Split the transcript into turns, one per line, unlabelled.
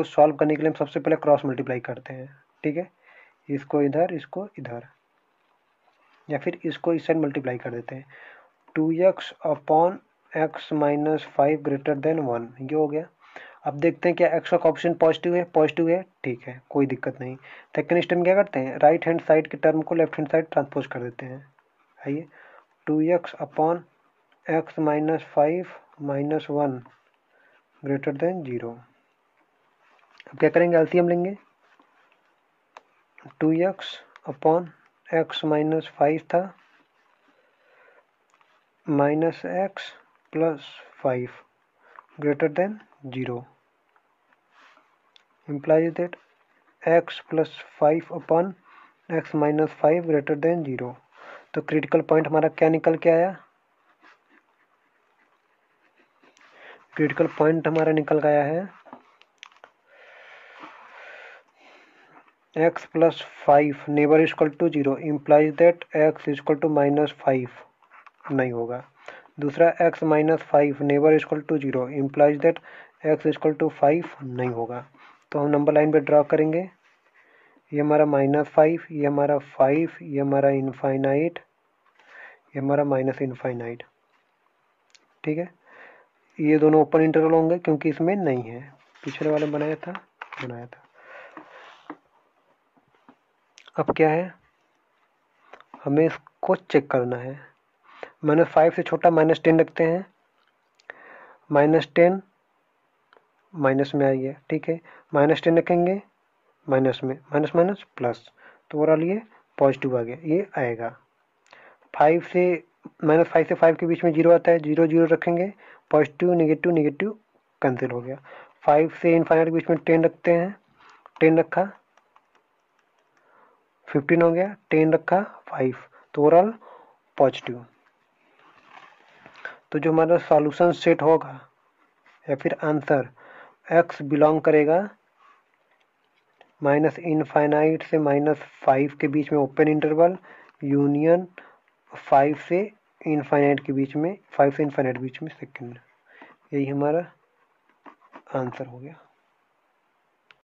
इसको सॉल्व करने के लिए हम सबसे पहले क्रॉस मल्टीप्लाई करते हैं। ठीक है? इसको इधर इसको इधर। या फिर इसको इस साइड मल्टीप्लाई कर देते हैं। Two x upon x minus five greater than one ये हो गया। अब देखते हैं क्या एक्स का ऑप्शन पॉजिटिव है? पॉजिटिव है। ठीक है। कोई दिक्कत नहीं। सेकेंड स्टेप क्या करते हैं? राइट हैंड साइड के टर्म को लेफ़्ट हैंड साइड ट्रांसपोज कर देते हैं। आइए। Two x upon x minus five minus one greater than zero अब क्या करेंगे? एल्सियम लेंगे। Two x upon x minus five था। Minus x plus five greater than zero implies that x plus 5 upon x minus 5 greater than 0 तो critical point हमारा क्या निकल के आया? क्रिटिकल पॉइंट हमारा निकल गया है। X plus five never is equal to zero implies that x is equal to minus five नहीं होगा। दूसरा, x minus five never is equal to zero implies that x is equal to five नहीं होगा। तो हम number line पे draw करेंगे। ये हमारा माइनस फाइव ये हमारा फाइव ये हमारा इनफाइनाइट ये हमारा माइनस इनफाइनाइट ठीक है? ये दोनों ओपन इंटरवल होंगे क्योंकि इसमें नहीं है। पिछले वाले बनाया था बनाया था। अब क्या है? हमें इसको चेक करना है। माइनस फाइव से छोटा माइनस टेन रखते हैं। माइनस टेन माइनस में है ठीक है? माइनस टेन रखेंगे माइनस में माइनस माइनस प्लस तो ओवरऑल ये पॉजिटिव आ गया, ये आएगा। फाइव से माइनस फाइव से फाइव के बीच में ज़ीरो आता है ज़ीरो ज़ीरो रखेंगे पॉजिटिव निगेटिव निगेटिव कैंसिल हो गया। फाइव से इनफाइनाइट के बीच में टेन रखते हैं टेन रखा। फिफ्टीन हो गया टेन रखा फाइव तो ओवरऑल पॉजिटिव तो जो हमारा सॉल्यूशन सेट होगा, या फिर आंसर एक्स बिलोंग करेगा माइनस इनफाइनाइट से माइनस फाइव के बीच में ओपन इंटरवल यूनियन फाइव से इनफाइनाइट के बीच में फाइव से इनफाइनाइट बीच में सेकेंड यही हमारा आंसर हो गया।